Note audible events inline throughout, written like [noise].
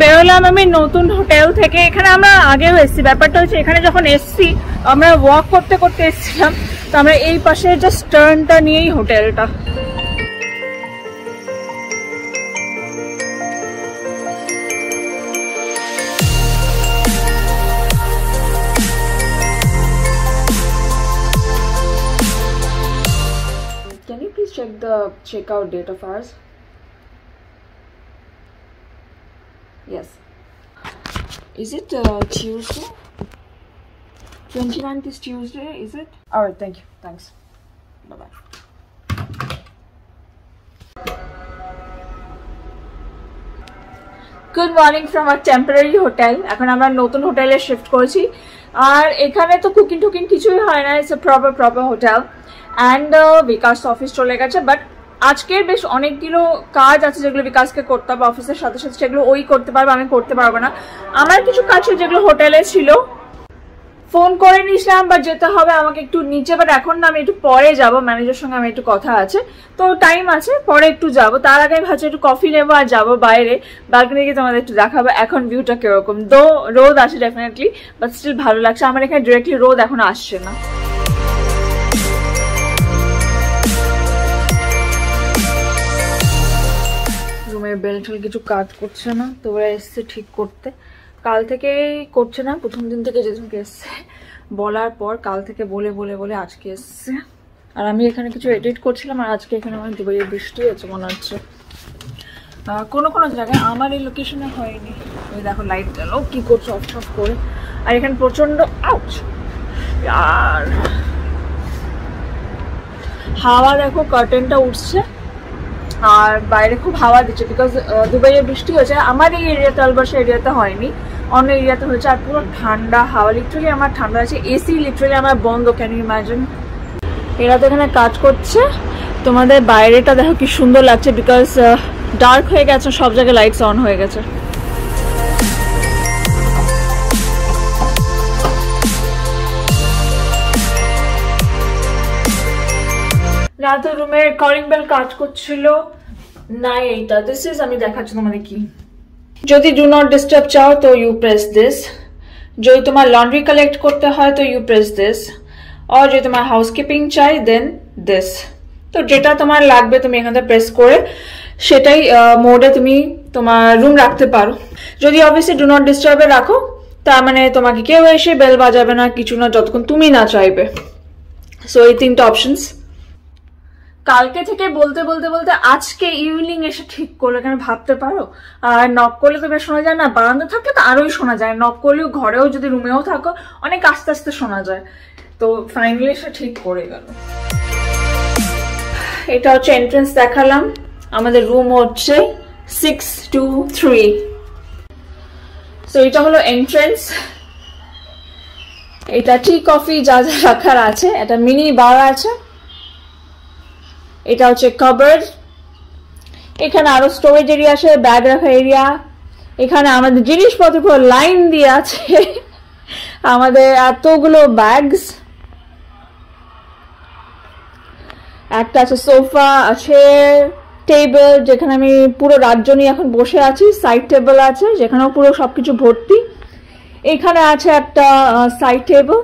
বেরোলাম আমি নতুন হোটেল থেকে। এখানে আমরা আগেও এসেছি। ব্যাপারটা হচ্ছে এখানে যখন এসছি, আমরা ওয়াক করতে করতে এসেছিলাম। তো আমরা এই পাশে জাস্ট টার্নটা নিয়েই হোটেলটা। Can you please check the checkout date of ours? Yes. Is it uh, Tuesday? 29th is Tuesday, is it? Alright, thank you. Thanks. Bye bye. Good morning from our temporary hotel এখন আমরা নতুন হোটেলে shift করেছি আর এখানে তো cooking টুকিং কিছুই হয় না it's a proper proper hotel and Bikash office চলে গেছে বাট আজকের বেশ অনেকগুলো কাজ আছে যেগুলো বিকাশকে করতে হবে, অফিসের সাথে সাথে সেগুলো ওই করতে পারবে, আমি করতে পারব না। আমার কিছু কাজ ছিল যেগুলো হোটেলে ছিল। ফোন করে নিয়েছিলাম বা যেতে হবে আমাকে একটু নিচে বাট এখন না আমি একটু পরে যাব ম্যানেজার সঙ্গে আমি একটু কথা আছে। তো টাইম আছে, পরে একটু যাব। তার আগে ভাবছি একটু কফি নেব আর যাব বাইরে। ব্যালকনি গিয়ে তোমাদের একটু দেখাবো, এখন ভিউটা কীরকম। দো রোদ আসে ডেফিনেটলি বাট স্টিল ভালো লাগছে। আমার এখানে ডিরেক্টলি রোদ এখন আসছে না। রুমের বেল টেল কিছু কাজ করছে না, তো ওরা এসছে ঠিক করতে। কাল থেকে করছে না, প্রথম দিন থেকে যেদিনকে এসছে, বলার পর কাল থেকে বলে বলে বলে আজকে এসছে। আর আমি এখানে কিছু এডিট করছিলাম, আর আজকে এখানে আমার দুবাইয়ে বৃষ্টি আছে মনে হচ্ছে। কোনো কোনো জায়গায় আমার এই লোকেশনে হয়নি। ওই দেখো লাইট গেল, কি করছ অফ অফ করে। আর এখানে প্রচণ্ড আউচ আর হাওয়া দেখো কার্টেনটা উঠছে। আর বাইরে খুব হাওয়া দিচ্ছে বিকজ দুবাইয়ে বৃষ্টি হয়েছে। আমার এই এরিয়াতে আলবাসা এরিয়াতে হয়নি। অন্য এরিয়াতে হয়েছে আর পুরো ঠান্ডা, হাওয়া লিটারালি আমার ঠান্ডা আছে। এসি লিটারালি আমার বন্ধ। ক্যান ইমাজিন এরা তো এখানে কাজ করছে। তোমাদের বাইরেটা দেখো কি সুন্দর লাগছে বিকজ ডার্ক হয়ে গেছে, সব জায়গায় লাইটস অন হয়ে গেছে। রাতে রুমের কলিং বেল কাজ করছিল। না এইটা। দিস ইজ আমি দেখাচ্ছি তোমাদের কি। যদি ডু নট ডিস্টার্ব চাও, তো ইউ প্রেস দিস যদি তোমার লন্ড্রি কালেক্ট করতে হয়, তো ইউ প্রেস দিস আর যদি তোমার হাউসকিপিং চাই দেন দিস তো যেটা তোমার লাগবে, তুমি এখানে প্রেস করে সেটাই মোডে তুমি তোমার রুম রাখতে পারো। যদি অবভিয়াসলি ডু নট ডিস্টার্বে রাখো, তার মানে তোমাকে কেউ এসে বেল বাজাবে না, কিছু না, যতক্ষণ তুমি না চাইবে। সো এই তিনটা অপশনস কালকে থেকে বলতে বলতে বলতে আজকে ইভিনিং এসে ঠিক করল, কেন ভাবতে পারো? আর নক করলে তো শোনা যায় না বারান্দা থাকলে তো আরোই শোনা যায়। নক করলেও ঘরেও যদি রুমেও থাকো, অনেক আস্তে আস্তে শোনা যায়। তো ফাইনালি এসে ঠিক করে গেল। এটা হচ্ছে এন্ট্রেন্স দেখালাম। আমাদের রুম হচ্ছে সিক্স টু থ্রি তো এটা হলো এন্ট্রেন্স এটা টি কফি যা যা রাখার আছে একটা মিনি বার আছে। এটা হচ্ছে কাবার এখানে আরও স্টোরেজ এরিয়া আছে ব্যাগ রাখা এরিয়া এখানে আমাদের জিনিসপত্র পুরো লাইন দিয়ে আছে, আমাদের এতগুলো ব্যাগস একটা আছে সোফা আছে টেবিল যেখানে আমি পুরো রাজ্য নিয়ে এখন বসে আছি সাইড টেবিল আছে, যেখানেও পুরো সবকিছু ভর্তি, এখানে আছে একটা side table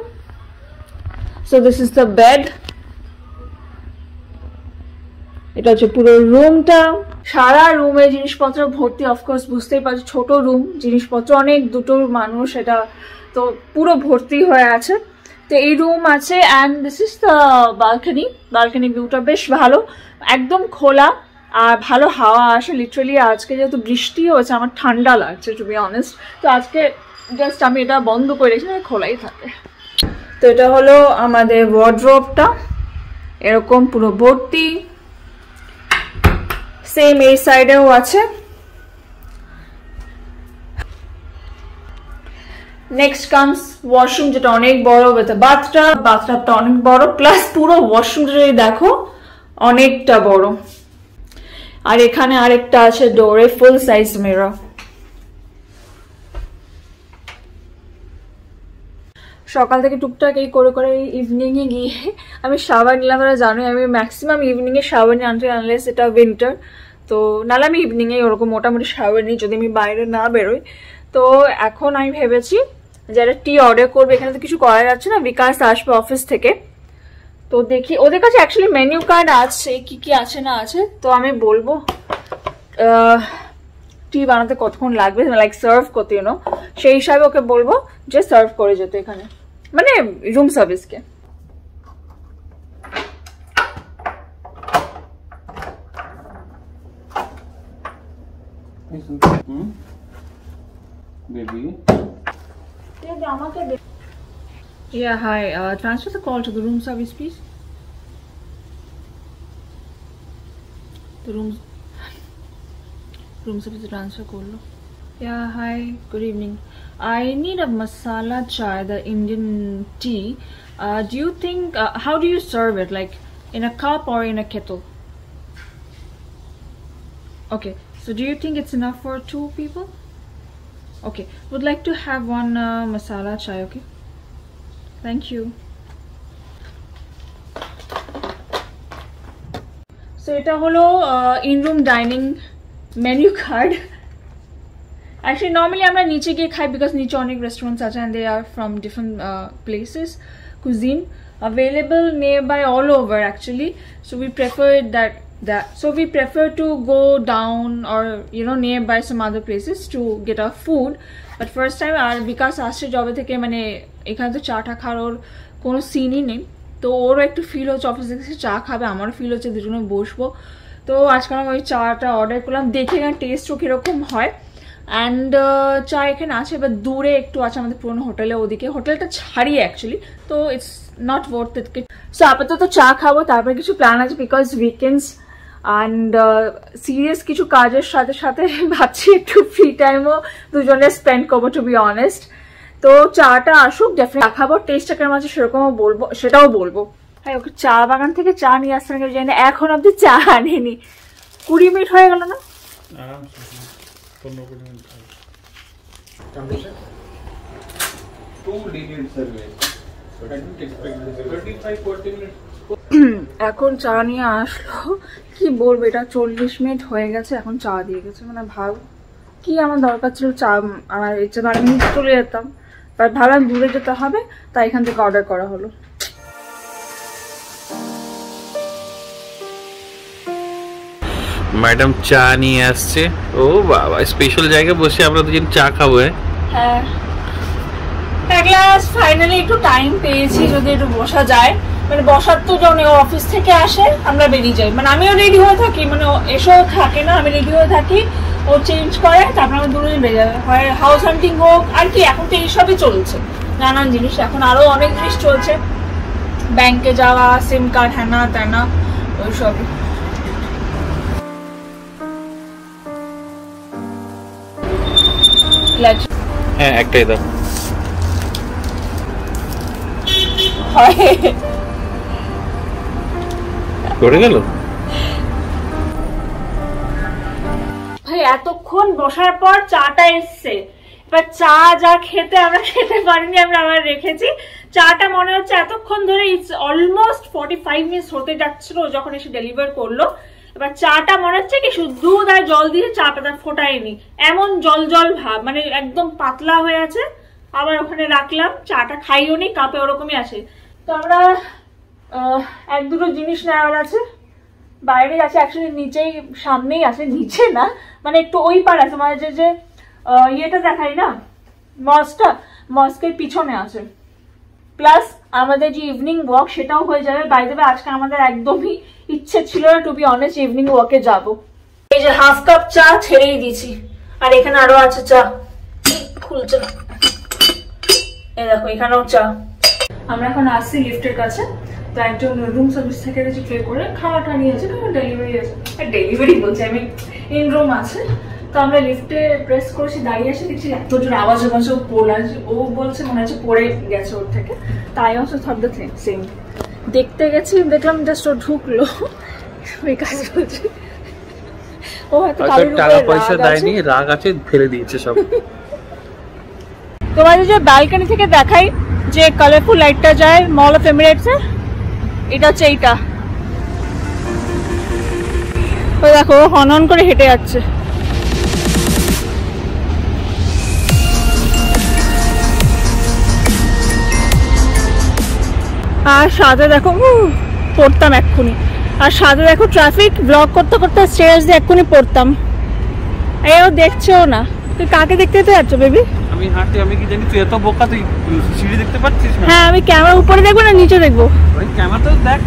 so this is the bed এটা হচ্ছে পুরো রুমটা সারা রুমে জিনিসপত্র ভর্তি অফকোর্স বুঝতেই পারছ, ছোট রুম জিনিসপত্র অনেক, দুটো মানুষ, এটা তো পুরো ভর্তি হয়ে আছে। তো এই রুম আছে and this is the balcony balcony ভিউটা বেশ ভালো, একদম খোলা, আর ভালো হাওয়া আসে লিটারালি আজকে যেহেতু বৃষ্টি হয়েছে আমার ঠান্ডা লাগছে টু বি অনেস্ট তো আজকে জাস্ট আমি এটা বন্ধ করে রেখেছি মানে খোলাই থাকে। তো এটা হলো আমাদের ওয়ার্ড্রোপটা এরকম পুরো ভর্তি সেম এই সাইডেও আছে। নেক্সট কামস ওয়াশরুম যেটা অনেক বড় উইথ বাথটাব বাথটাবটা অনেক বড় প্লাস পুরো ওয়াশরুমটা যদি দেখো, অনেকটা বড়। আর এখানে আরেকটা আছে ডোরে ফুল সাইজ মিরর সকাল থেকে টুকটাক এই করে করে ইভিনিং এ গিয়ে আমি শাওয়ার নিলাম। ওরা জানোই আমি ম্যাক্সিমাম ইভিনিংয়ে শাওয়ার নিয়ে আনতে আনলেস এটা উইন্টার তো নাহলে আমি ইভিনিংয়ে ওরকম মোটামুটি শাওয়ার নিই, যদি আমি বাইরে না বেরোই। তো এখন আমি ভেবেছি যে একটা টি অর্ডার করবে। এখানে তো কিছু করা যাচ্ছে না, বিকাশ আসবে অফিস থেকে। তো দেখি, ওদের কাছে অ্যাকচুয়ালি মেনু কার্ড আছে, কি কি আছে না আছে। তো আমি বলব টি বানাতে কতক্ষণ লাগবে? লাইক সার্ভ করতে ইউনো সেই হিসাবে ওকে বলব যে সার্ভ করে যেত এখানে। मैंने रूम सर्विस के Yeah, hi. Uh, transfer the call to the room service, please. The room room service transfer कर लो. Yeah, hi. Good evening. I need a masala chai, the Indian tea. Uh, do you think? Uh, how do you serve it? Like in a cup or in a kettle? Okay. So do you think it's enough for two people? Okay. Would like to have one uh, masala chai. Okay. Thank you. So এটা হলো in room dining menu [laughs] card Actually normally আমরা নিচে গিয়ে খাই because নিচে অনেক restaurants আছে and they are from different places cuisine available nearby all over, actually. So, we prefer that that, so we prefer to go down or, you know, nearby some other places to get our food. But first time, আর বিকাশ আসছে জবে থেকে মানে এখানে তো চাটা খাওয়ার ওর কোনো সিনই নেই। তো ওরও একটু ফিল হচ্ছে অফিস থেকে চা খাবে, আমারও ফিল হচ্ছে, দুজনে বসবো। তো আজকাল আমি ওই চাটা অর্ডার করলাম, দেখে এখানে টেস্টও কীরকম হয়। অ্যান্ড চা এখানে আছে এবার দূরে একটু আছে আমাদের পুরোনো হোটেলে ওদিকে। হোটেলটা ছাড়িয়ে অ্যাকচুয়ালি তো it's not worth it so আপাতত চা খাব, তারপরে কিছু প্ল্যান আছে বিকজ উইকেন্ডস অ্যান্ড সিরিয়াস কিছু কাজের সাথে সাথে [laughs] ভাবছি একটু ফ্রি টাইমও দুজনে স্পেন্ড করব টু বি অনেস্ট তো চাটা আসুক ডেফিনেট খাব টেস্টটা কেমন আছে সেরকমও বলব, সেটাও বলব। হ্যাঁ ওকে চা বাগান থেকে চা নিয়ে আসতে জানি এখন অব্দি চা আনেনি। কুড়ি মিনিট হয়ে গেল না? পনেরো minute Two detailed survey. I didn't expect this. 35, 40 minutes. এখন চা নিয়ে আসলো কি বলব এটা চল্লিশ মিনিট হয়ে গেছে এখন চা দিয়ে গেছে মানে ভাব কি আমার দরকার ছিল চা আমার ইচ্ছে আমি চলে যেতাম বাট ভাবলাম দূরে যেতে হবে তাই এখান থেকে অর্ডার করা হলো ম্যাডাম চা নিয়ে আসছে। ও বাবা স্পেশাল জায়গায় বসে আমরা দুজন চা খাব হ্যাঁ? হ্যাঁ। এক ফাইনালি একটু টাইম পেয়েছি যদি একটু বসা যায়। মানে বসার তো যখন অফিস থেকে আসে, আমরা বেরিয়ে যাই। মানে আমিও রেডি হয়ে থাকি মানে এসেও থাকে না, আমি রেডি হয়ে থাকি। ও চেঞ্জ করে, তারপর আমরা বেরিয়ে যাবে হয় হাউস হান্টিং হোক, আর কি, এখন তো এইসবই চলছে। নানান জিনিস, এখন আরও অনেক জিনিস চলছে। ব্যাংকে যাওয়া সিম কার্ড হ্যানা ত্যানা, ওইসবই। হ্যাঁ একটাই দাও। করে গেল? ভাই এতক্ষণ বসার পর চাটা এসছে। এবার চা যা খেতে আমরা খেতে পারিনি আমরা আবার রেখেছি। চাটা মনে হচ্ছে এতক্ষণ ধরে it's almost forty five minutes হতে যাচ্ছিল যখন এসে ডেলিভার করল। এবার চাটা মনে হচ্ছে কি শুধু দুধ আর জল দিয়ে চা পাতা ফোটায়নি। এমন জল জল ভাব মানে একদম পাতলা হয়ে আছে। আবার ওখানে রাখলাম, চাটা খাইও নি, কাপে ওরকমই আছে। তো আমরা এক দুটো জিনিস নেওয়ার আছে। বাইরে আছে অ্যাকচুয়ালি নিচেই, সামনেই আছে, নিচে না মানে একটু ওই পার আছে মানে যে যে ইয়েটা দেখাই না, মসটা মস্কের পিছনে আছে। প্লাস আমাদের যে ইভিনিং ওয়াক সেটাও হয়ে যাবে। বাই আজকে আমাদের একদমই ইচ্ছে ছিল না টু বি অনেস্ট ইভিনিং ওয়াকে যাব। এই যে হাফ কাপ চা ছেড়েই দিছি আর এখানে আরও আছে চা। খুলছে না এই দেখো, এখানেও চা। আমরা এখন আসছি লিফটের কাছে। তো একজন রুম সার্ভিস থেকে কিছু পে করে। খাওয়াটা নিয়েছে কারণ ডেলিভারি আছে। ডেলিভারি বলছি আমি ইন রুম আছে। তো আমরা লিফটে প্রেস করেছি দাঁড়িয়ে আসে দেখছি এত জোর আওয়াজ আওয়াজ ও ও বলছে মনে হচ্ছে পড়ে গেছে ওর থেকে। তাই অলসো থট দ্য সেম দেখতে গেছি দেখলাম জাস্ট ও ঢুকলো। ওই কাজ ও হয়তো টাকা পয়সা দেয়নি রাগ আছে ফেলে দিয়েছে সব। তোমাদের যে ব্যালকনি থেকে দেখাই যে কালারফুল লাইটটা যায় মল অফ এমিরেটস এটা হচ্ছে এইটা। ওই দেখো ও হন হন করে হেঁটে যাচ্ছে। আর সাথে দেখো পড়তাম এক্ষুনি। আর সাথে দেখো ট্রাফিক ব্লক করতে করতে স্টেজ দিয়ে এক্ষুনি পড়তাম। এও দেখছেও না। তুই কাকে দেখতে যেতে যাচ্ছ বেবি আমি হাঁটতে আমি কি জানি তুই এত বোকা তুই সিঁড়ি দেখতে পাচ্ছিস না? হ্যাঁ আমি ক্যামেরার উপরে দেখব না নিচে দেখব? ক্যামেরা তো দেখ।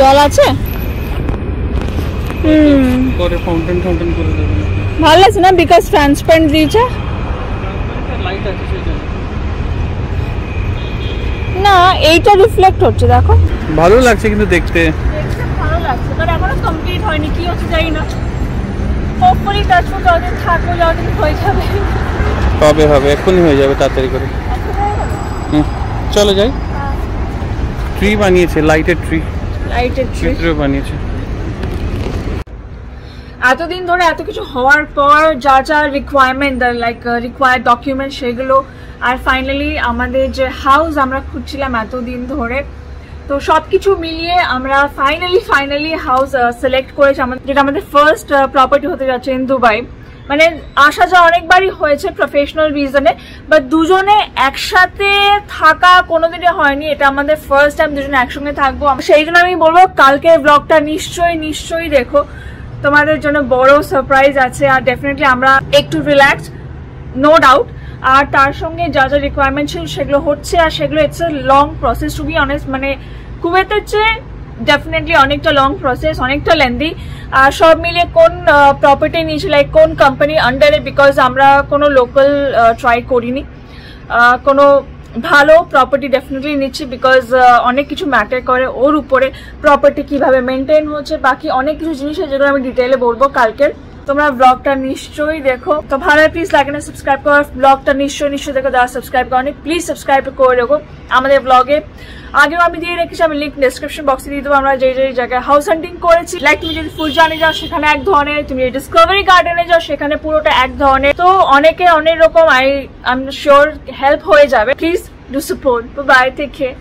জল আছে? হুম। করে ফাউন্টেন ফাউন্টেন করে দেবে। ভালো লাগছে না? বিকজ ট্রান্সপারেন্ট দিয়েছে। লাইট আছে সেই জন্য না এইটা রিফ্লেক্ট হচ্ছে দেখো। ভালো লাগছে কিন্তু দেখতে। দেখতে ভালো লাগছে বাট এখনও কমপ্লিট হয়নি কি হচ্ছে জানি না। হোপফুলি টাচ ফুট যতদিন থাকব যতদিন হয়ে যাবে। কবে হবে এক্ষুনি হয়ে যাবে তাড়াতাড়ি করে। হুম চলো যাই। ট্রি বানিয়েছে লাইটের ট্রি লাইটের চিত্র বানিয়েছে। এতদিন ধরে এত কিছু হওয়ার পর যা যা রিকোয়ারমেন্ট লাইক রিকোয়ার্ড ডকুমেন্ট সেগুলো, আর ফাইনালি আমাদের যে হাউস আমরা খুঁজছিলাম এতদিন ধরে, তো সব কিছু মিলিয়ে আমরা ফাইনালি ফাইনালি হাউস সিলেক্ট করেছি আমাদের, যেটা আমাদের ফার্স্ট প্রপার্টি হতে যাচ্ছে ইন দুবাই মানে আসা যাওয়া অনেকবারই হয়েছে প্রফেশনাল রিজনে বাট দুজনে একসাথে থাকা কোনোদিনই হয়নি, এটা আমাদের ফার্স্ট টাইম দুজনে একসঙ্গে থাকব। সেই জন্য আমি বলব কালকের ব্লগটা নিশ্চয়ই নিশ্চয়ই দেখো। তোমাদের জন্য বড় সারপ্রাইজ আছে, আর ডেফিনেটলি আমরা একটু রিল্যাক্স নো ডাউট আর তার সঙ্গে যা যা রিকোয়ারমেন্ট ছিল সেগুলো হচ্ছে, আর সেগুলো it's a long process to be honest মানে কুয়েতের চেয়ে ডেফিনেটলি অনেকটা লং প্রসেস অনেকটা লেন্দি আর সব মিলিয়ে কোন প্রপার্টি নিয়েছি লাইক কোন কোম্পানি আন্ডারে বিকজ আমরা কোনো লোকাল ট্রাই করিনি। কোনো ভালো প্রপার্টি ডেফিনেটলি নিচ্ছি বিকজ অনেক কিছু ম্যাটার করে ওর উপরে প্রপার্টি কীভাবে মেনটেন হচ্ছে, বাকি অনেক কিছু জিনিস যেগুলো আমি ডিটেলে বলব কালকের। তোমরা ব্লগটা নিশ্চয়ই দেখো। তো ভালো প্লিজ লাগে না সাবস্ক্রাইব করো। ব্লগটা নিশ্চয়ই নিশ্চয়ই দেখো। যারা সাবস্ক্রাইব করনি প্লিজ সাবস্ক্রাইব করে রেখো আমাদের ব্লগে আগেও আমি দিয়ে রেখেছি, আমি লিঙ্ক ডিসক্রিপশন বক্সে দিয়ে দেবো। আমরা যে যে জায়গায় হাউস হান্টিং করেছি লাইক তুমি যদি ফুলজানে যাও, সেখানে এক ধরনের, তুমি ডিসকভারি গার্ডেনে যাও, সেখানে পুরোটা এক ধরনের। তো অনেকে অনেক রকম I I am sure help হয়ে যাবে। Please do support bye care